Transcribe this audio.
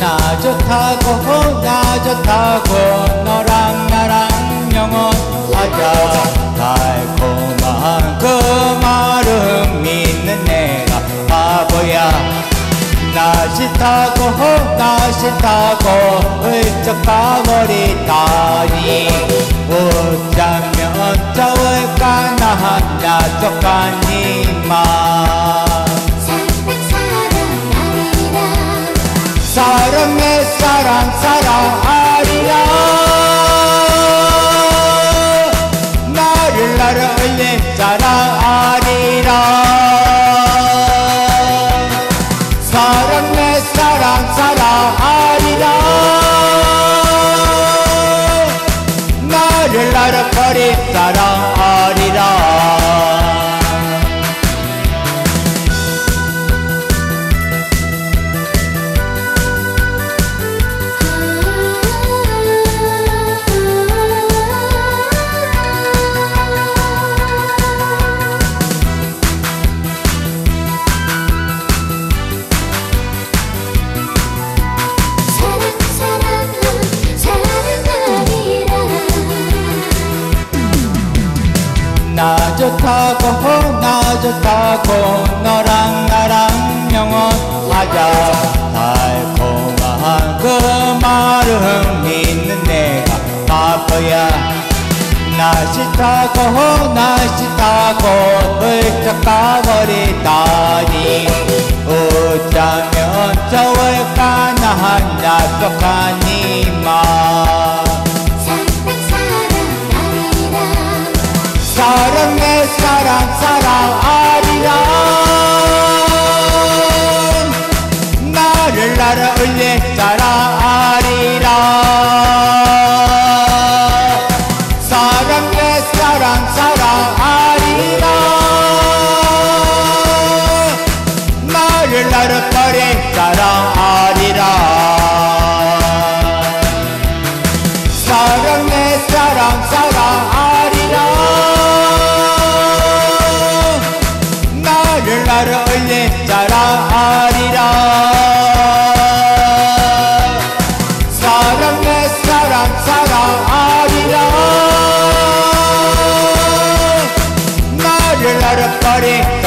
나 좋다고 어, 나 좋다고 너랑 나랑 영원하자 달콤한 그 말은 믿는 내가 바보야. 나 싫다고 어, 나 싫다고 훌쩍 가버리다니. 웃자면 좋을까 나한나 똑같니 말 사랑의 사랑 사랑하리라. 나를 나를 올린 사랑하리라. 사랑의 사랑 사랑하리라. 나를 나를 버린 사랑하리라 나 좋다고 나 좋다고 너랑 나랑 영원하자. 달콤한 그 말은 믿는 내가 바보야. 나 싫다고 나 싫다고 훌쩍 가버리다 나를 나를 올린 사랑하리라. 사랑의 사랑 사랑하리라. 나를 나를 버린 사랑하리라. 사랑의 사랑 사랑하리라. 나를 나를 나를 나를 버린 사랑하리라